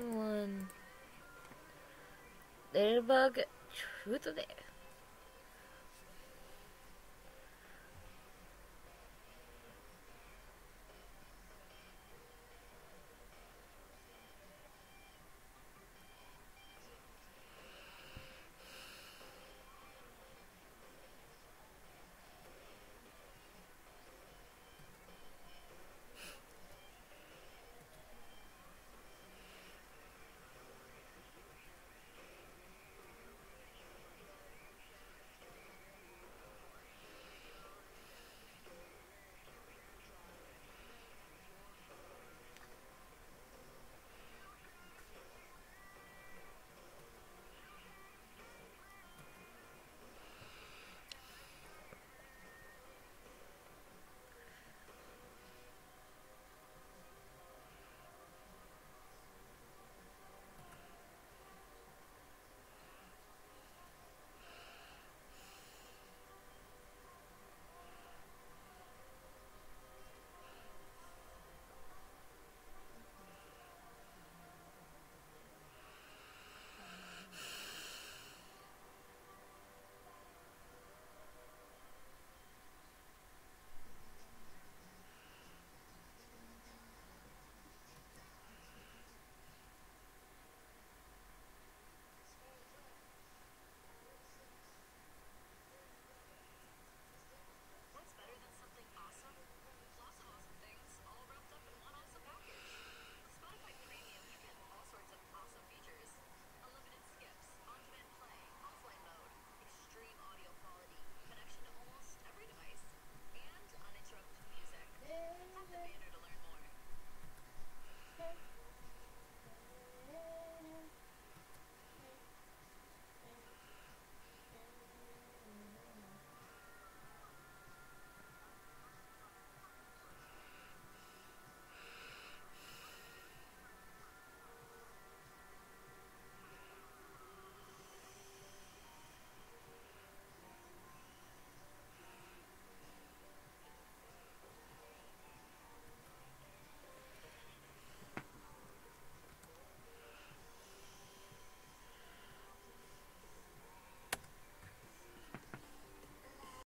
One. Ladybug, truth or dare?